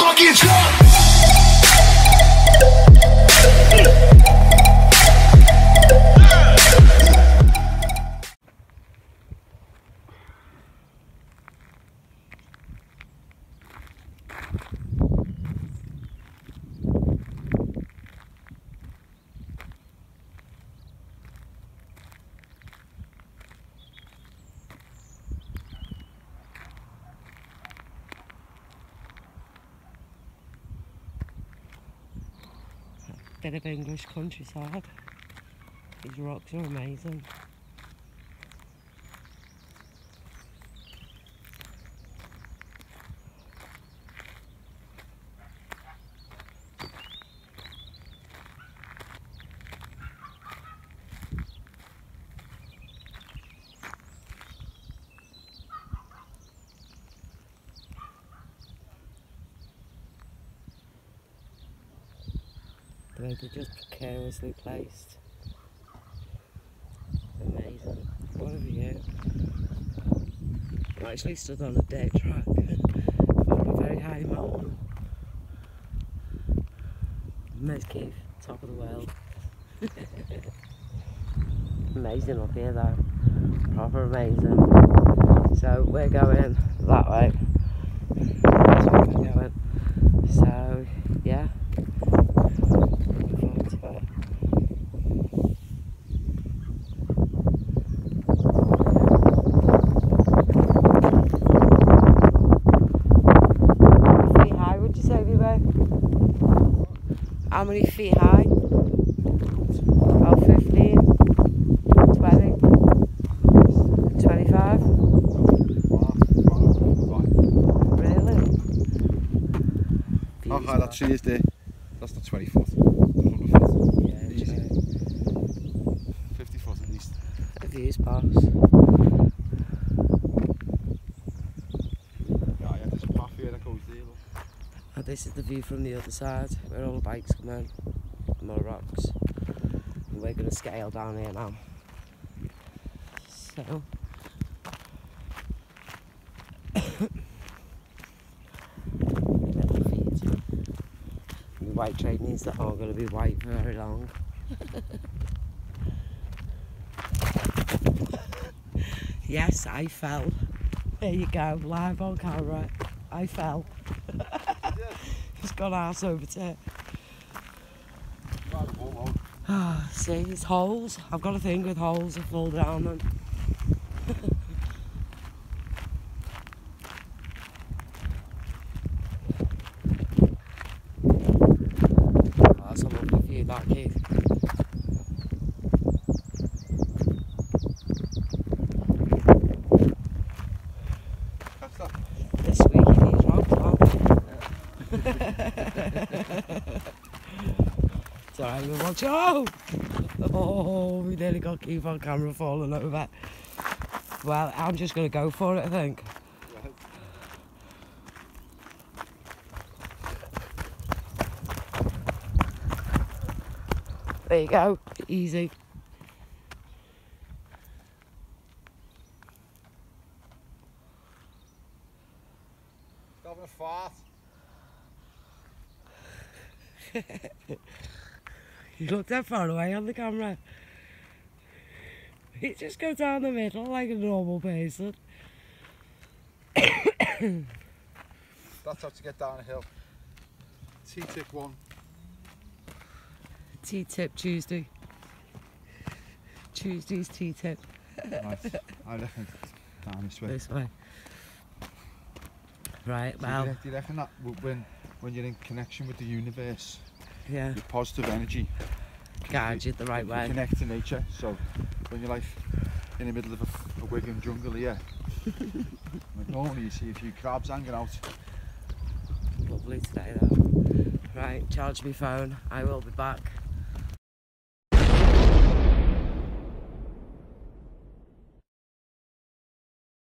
fucking truck. Bit of English countryside. These rocks are amazing. The they're just precariously placed. Amazing. What a view. I actually stood on a dirt track on a very high mountain. There's Keith, top of the world. amazing up here though. Proper amazing. So we're going that way. That's where we're going. So yeah. Looking forward to it. Feet high, would you say we were? How many feet high? About 15, 20, 25. Really? How high that tree is there? That's the 20 foot. 100 foot. Yeah, Easy. 50 foot at least. The views pass. Yeah, yeah, there's a path here that goes there. Look. And this is the view from the other side, where all the bikes come in. More rocks. And we're going to scale down here now. So. White trainings that aren't going to be white for very long. yes, I fell. There you go, live on camera. I fell. Gone ass over to Right, whoa, whoa. Ah, see, it's holes. I've got a thing with holes. I fall down them. Oh, that's a lovely view, that. Catch that. They're squeaky, these rocks, aren't they? We're watching. Oh! Oh, we nearly got Keith on camera falling over. Well, I'm just going to go for it, I think. There you go. Easy. Having a fart. You look that far away on the camera. You just go down the middle like a normal person. That's how to get down a hill. T-tip one. T-tip Tuesday. Tuesday's T-tip Right. I reckon down this way. this way. Right, Do you well, re- do you reckon that when when you're in connection with the universe, yeah, your positive energy guide you the right way. connect to nature. So when you're like in the middle of a, a Wigan jungle here, normally you see a few crabs hanging out. Lovely today though. Right, charge my phone. I will be back.